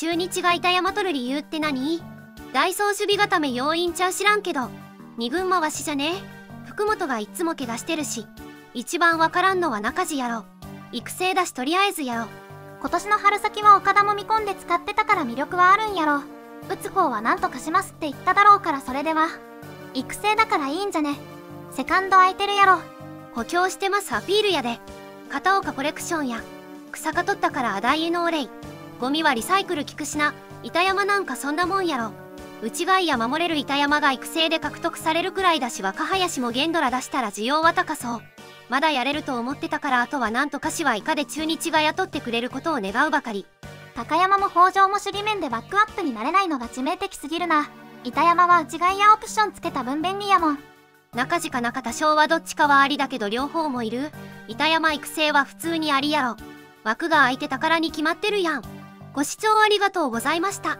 中日が板山取る理由って何？大走守備固め要因ちゃう知らんけど。二軍回しじゃね。福本がいっつも怪我してるし。一番わからんのは中地やろ。育成だしとりあえずやろ。今年の春先は岡田も見込んで使ってたから魅力はあるんやろ。打つ方は何とかしますって言っただろうからそれでは。育成だからいいんじゃね。セカンド空いてるやろ。補強してますアピールやで。片岡コレクションや。草か取ったからアダイエのお礼。ゴミはリサイクル効くしな。板山なんかそんなもんやろ。内外野守れる板山が育成で獲得されるくらいだし若林も限ドラ出したら需要は高そう。まだやれると思ってたからあとはなんとかしは以下で中日が雇ってくれることを願うばかり。高山も北条も守備面でバックアップになれないのが致命的すぎるな。板山は内外野オプションつけた分便利やもん。中地か中田翔はどっちかはありだけど両方もいる。板山育成は普通にありやろ。枠が空いてたからに決まってるやん。ご視聴ありがとうございました。